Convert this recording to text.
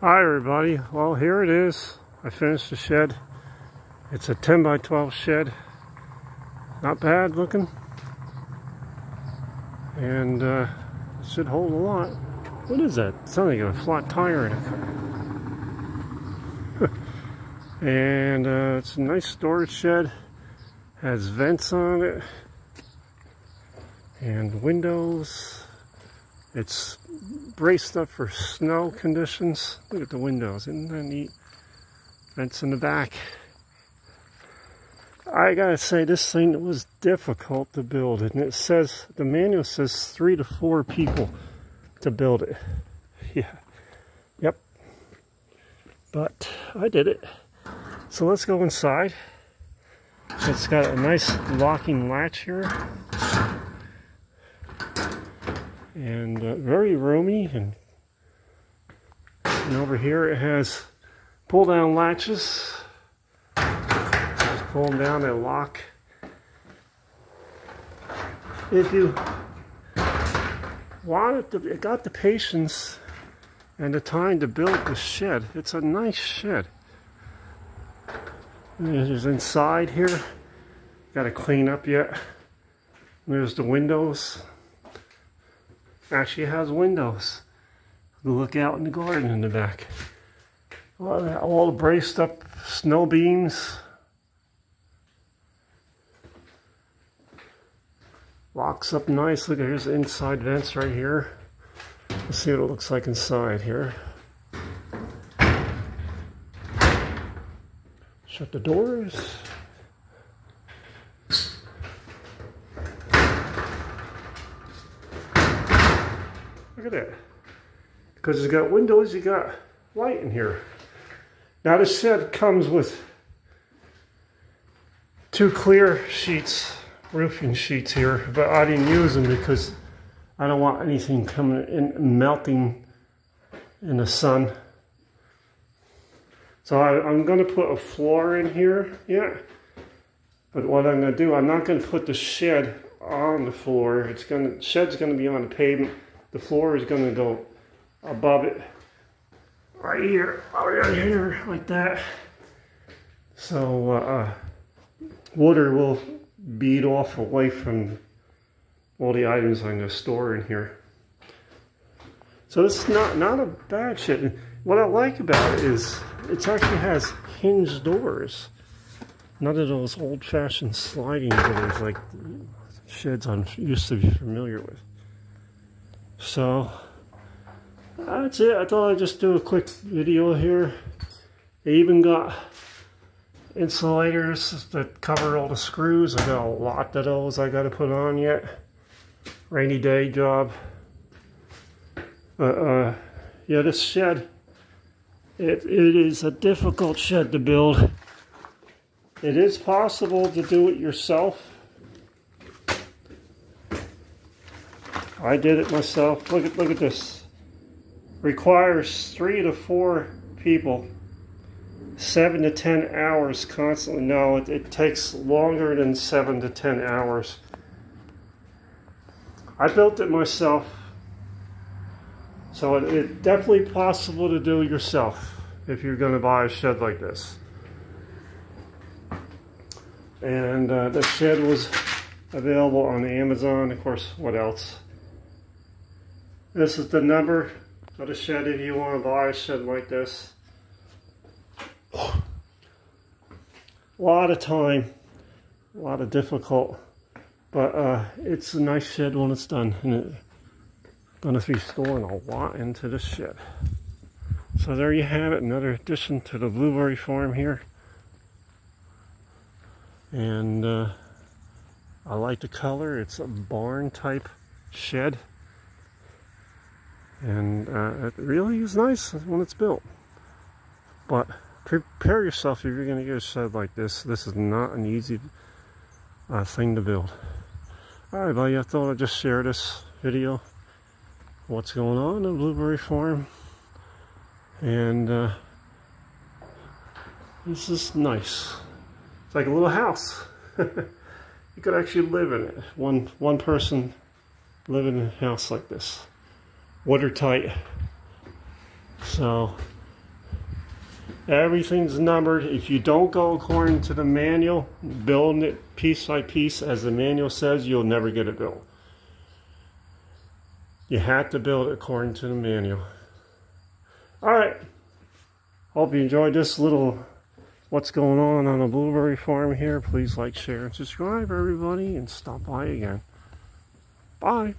Hi everybody, well here it is. I finished the shed. It's a 10 by 12 shed. Not bad looking. And uh, it should hold a lot. What is that? It sounds like a flat tire in car. and uh, it's a nice storage shed. Has vents on it. And windows. It's braced up for snow conditions. Look at the windows, isn't that neat? Vents in the back. I gotta say, this thing was difficult to build, and it says, the manual says three to four people to build it. Yeah, yep. But I did it. So let's go inside. It's got a nice locking latch here and uh, very roomy and, and over here it has pull down latches. Just pull them down and lock. If you wanted to it got the patience and the time to build the shed. It's a nice shed. There's inside here. Got to clean up yet. There's the windows actually has windows. Look out in the garden in the back. All, all braced up snow beams. Locks up nice. Look, here's the inside vents right here. Let's see what it looks like inside here. Shut the doors. Look at that. Because it's got windows, you got light in here. Now this shed comes with two clear sheets, roofing sheets here, but I didn't use them because I don't want anything coming in melting in the sun. So I, am going to put a floor in here, yeah. But what I'm going to do, I'm not going to put the shed on the floor. It's going to, shed's going to be on the pavement the floor is going to go above it. Right here right here like that. So uh, uh, water will bead off away from all the items I'm going to store in here. So this is not not a bad shit. What I like about it is it actually has hinged doors. None of those old-fashioned sliding doors like sheds I'm used to be familiar with so that's it. I thought I'd just do a quick video here. I even got insulators that cover all the screws. I got a lot of those I got to put on yet. Rainy day job. But uh, yeah, this shed, it, it is a difficult shed to build. It is possible to do it yourself I did it myself. Look at look at this. Requires three to four people. Seven to ten hours constantly. No, it, it takes longer than seven to ten hours. I built it myself. So it, it's definitely possible to do yourself if you're going to buy a shed like this. And uh, the shed was available on Amazon. Of course, what else? This is the number of the shed if you want to buy a shed like this. A lot of time, a lot of difficult, but uh, it's a nice shed when it's done. And it's going to be storing a lot into this shed. So there you have it, another addition to the blueberry farm here. And uh, I like the color, it's a barn type shed and uh, it really is nice when it's built. But prepare yourself if you're going to get a shed like this. This is not an easy uh, thing to build. Alright buddy I thought I'd just share this video what's going on in Blueberry Farm. And uh, this is nice. It's like a little house. You could actually live in it. One one person living in a house like this watertight. So Everything's numbered. If you don't go according to the manual, building it piece by piece as the manual says, you'll never get it built. You have to build it according to the manual. All right. Hope you enjoyed this little what's going on on the blueberry farm here. Please like, share, and subscribe, everybody, and stop by again. Bye.